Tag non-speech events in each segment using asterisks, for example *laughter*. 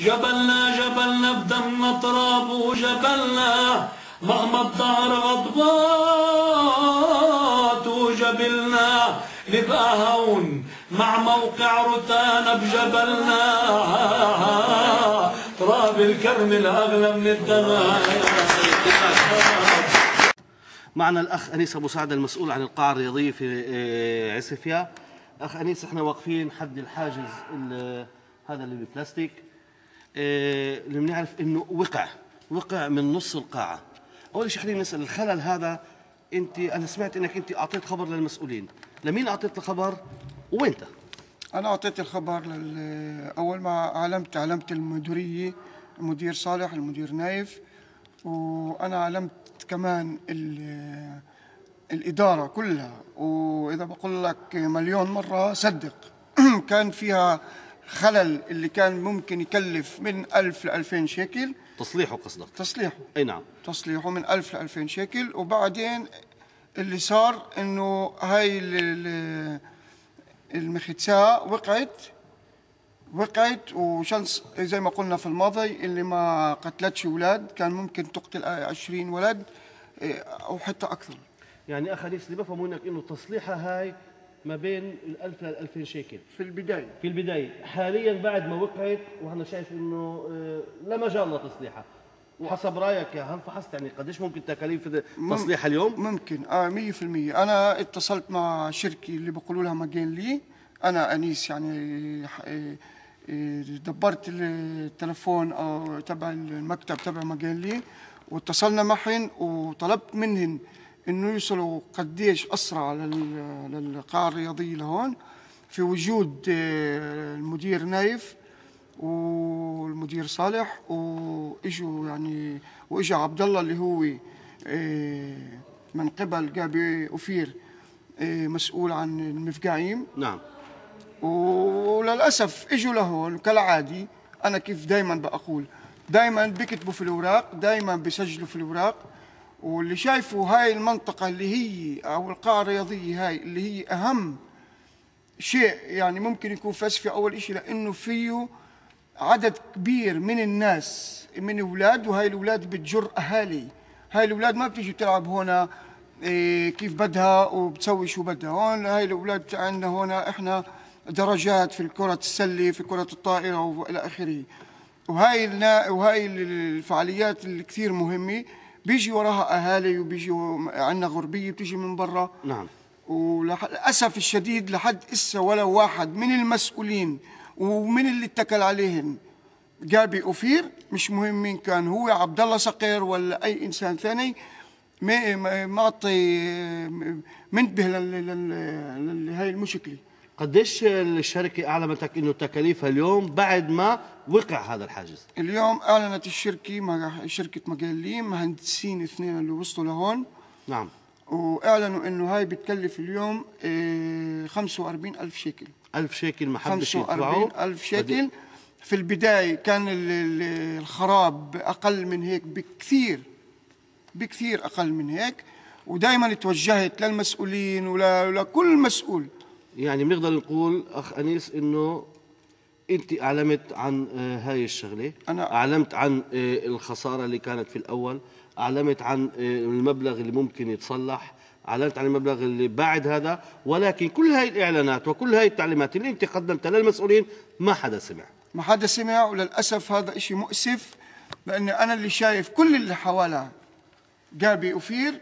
جبلنا جبلنا بدمنا تراب وجبلنا مهما الدهر غضبات وجبلنا نبقى هون مع موقع روتانا بجبلنا تراب الكرم الأغلى من الدمار معنا الأخ أنيس أبو سعد المسؤول عن القاعه الرياضيه في آه، عسفيا أخ أنيس إحنا واقفين حد الحاجز ال- هذا اللي ببلاستيك آه، اللي بنعرف إنه وقع. وقع من نص القاعة. أول شيء خلينا نسأل الخلل هذا أنت أنا سمعت إنك أنت أعطيت خبر للمسؤولين. لمين أعطيت الخبر؟ وينت أنا أعطيت الخبر لل... أول ما علمت علمت المديرية المدير صالح المدير نايف. وأنا علمت كمان ال... الإدارة كلها. وإذا بقول لك مليون مرة صدق. *clears throat* كان فيها خلل اللي كان ممكن يكلف من ألف لألفين شيكل. تصليحه قصدك؟ تصليحه. أي نعم. تصليحه من ألف لألفين شيكل. وبعدين اللي صار إنه هاي ال- ال- المخيتساء وقعت وقعت. وشانس زي ما قلنا في الماضي اللي ما قتلتش أولاد كان ممكن تقتل 20 ولد إيه، أو حتى أكثر. يعني أخ اللي بفهموا منك إنه تصليحها هاي ما بين ال1000 لل 2000 شيكل. في البداية. في البداية. حاليا بعد ما وقعت وأنا شايف إنه آه، لا مجال لتصليحها. وحسب رأيك يا هل فحصت يعني قديش ممكن تكاليف تصليحها اليوم؟ ممكن. آه 100% أنا اتصلت مع شركة اللي بيقولوا لها مجان لي. أنا أنيس يعني إيه، إيه، دبرت التلفون أو تبع المكتب تبع مجان لي. واتصلنا معهن وطلبت منهن إنه يوصلوا قديش أسرع لل- للقاعه الرياضيه لهون في وجود آه، المدير نايف والمدير صالح وإجوا يعني وإجا عبد الله اللي هو آه، من قبل جابي أوفير آه، مسؤول عن المفقعيم نعم. وللأسف إجوا لهون كالعادي أنا كيف دايما بقول دايما بيكتبوا في الأوراق دايما بيسجلوا في الأوراق. واللي شايفوا هاي المنطقة اللي هي أو القاعة الرياضية هاي اللي هي أهم شيء يعني ممكن يكون فلسفي أول شيء لأنه فيه عدد كبير من الناس من أولاد وهاي الأولاد بتجر أهالي. هاي الأولاد ما بتيجي تلعب هنا إيه، كيف بدها وبتسوي شو بدها. هون هاي الأولاد عندنا هنا إحنا درجات في كرة السلة في كرة الطائرة وإلى آخره. وهاي وهاي الفعاليات اللي كثير مهمة. بيجي وراها أهالي وبيجي عندنا غربية بتيجي من برا. نعم. وللاسف الشديد لحد إسا ولا واحد من المسؤولين ومن اللي اتكل عليهن جابي أوفير مش مهم مين كان هو عبد الله صقير ولا أي إنسان ثاني معطي منتبه لهي المشكلة. قديش الشركة أعلمتك إنه تكاليفها اليوم بعد ما وقع هذا الحاجز؟ اليوم أعلنت الشركة مع شركة مجالين مهندسين اثنين اللي وصلوا لهون. نعم. وأعلنوا إنه هاي بتكلف اليوم إيه، 45 ألف شيكل. ألف شيكل ما حدش 45 يدفعه ألف شيكل. في البداية كان ال- ال- الخراب أقل من هيك بكثير بكثير أقل من هيك. ودائما توجهت للمسؤولين ولكل مسؤول. يعني بنقدر نقول أخ أنيس إنه أنت أعلمت عن آه، هاي الشغلة. أنا- أعلمت عن آه، الخسارة اللي كانت في الأول. أعلمت عن آه، المبلغ اللي ممكن يتصلح. أعلنت عن المبلغ اللي بعد هذا. ولكن كل هاي الإعلانات وكل هاي التعليمات اللي أنت قدمتها للمسؤولين ما حدا سمع. ما حدا سمع وللأسف هذا إشي مؤسف لأن أنا اللي شايف كل اللي حواليها جابي أوفير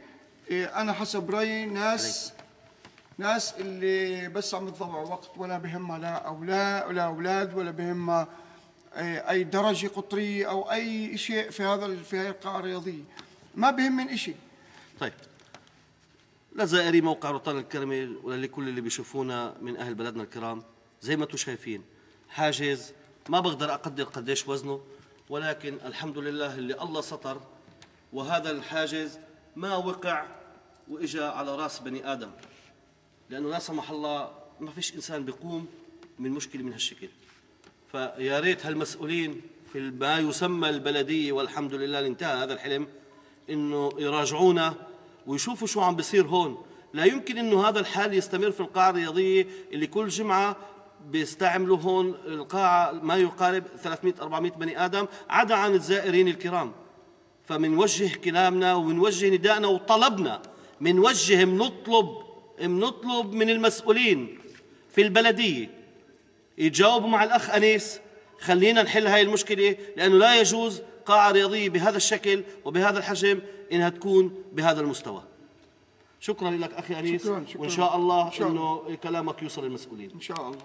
إيه، أنا حسب رأيي ناس ناس اللي بس عم تضيع وقت ولا بهمها لا أولاد ولا أولاد ولا بهمها إيه، أي درجة قطرية أو أي شيء في هذا في هاي القاعة الرياضية. ما بهم من إشي. طيب. لزائري موقع روتان الكرمل ولكل اللي بيشوفونا من أهل بلدنا الكرام. زي ما أنتم شايفين حاجز. ما بقدر أقدر قديش وزنه ولكن الحمد لله اللي الله ستر وهذا الحاجز ما وقع وإجا على رأس بني آدم. لأنه لا سمح الله ما فيش إنسان بيقوم من مشكلة من هالشكل. فيا ريت هالمسؤولين في ما يسمى البلدية والحمد لله انتهى هذا الحلم إنه يراجعونا ويشوفوا شو عم بيصير هون. لا يمكن إنه هذا الحال يستمر في القاعه الرياضية اللي كل جمعة بيستعملوا هون القاعة ما يقارب 300 400 بني آدم عدا عن الزائرين الكرام. فمنوجه كلامنا ومنوجه ندائنا وطلبنا منوجه منطلب منطلب من المسؤولين في البلدية يتجاوبوا مع الأخ أنيس خلينا نحل هاي المشكلة لأنه لا يجوز قاعة رياضية بهذا الشكل وبهذا الحجم إنها تكون بهذا المستوى. شكرا لك أخي أنيس. شكراً، شكراً. وإن شاء الله إن شاء أنه كلامك يوصل للمسؤولين. إن شاء الله.